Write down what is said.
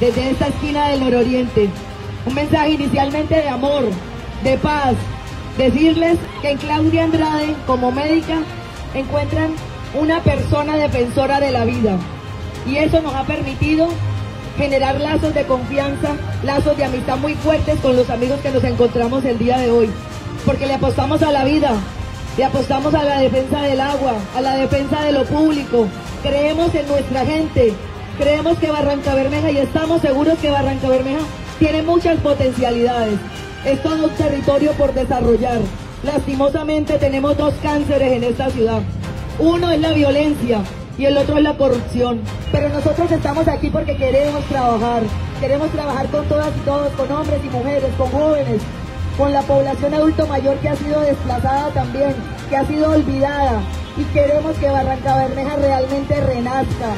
desde esta esquina del nororiente. Un mensaje inicialmente de amor, de paz, decirles que en Claudia Andrade, como médica, encuentran una persona defensora de la vida. Y eso nos ha permitido generar lazos de confianza, lazos de amistad muy fuertes con los amigos que nos encontramos el día de hoy. Porque le apostamos a la vida, le apostamos a la defensa del agua, a la defensa de lo público. Creemos en nuestra gente, creemos que Barranca Bermeja y estamos seguros que Barranca Bermeja tiene muchas potencialidades. Es todo un territorio por desarrollar. Lastimosamente tenemos dos cánceres en esta ciudad. Uno es la violencia y el otro es la corrupción. Pero nosotros estamos aquí porque queremos trabajar. Queremos trabajar con todas y todos, con hombres y mujeres, con jóvenes, con la población adulto mayor que ha sido desplazada también, que ha sido olvidada. Y queremos que Barranca Bermeja realmente renazca,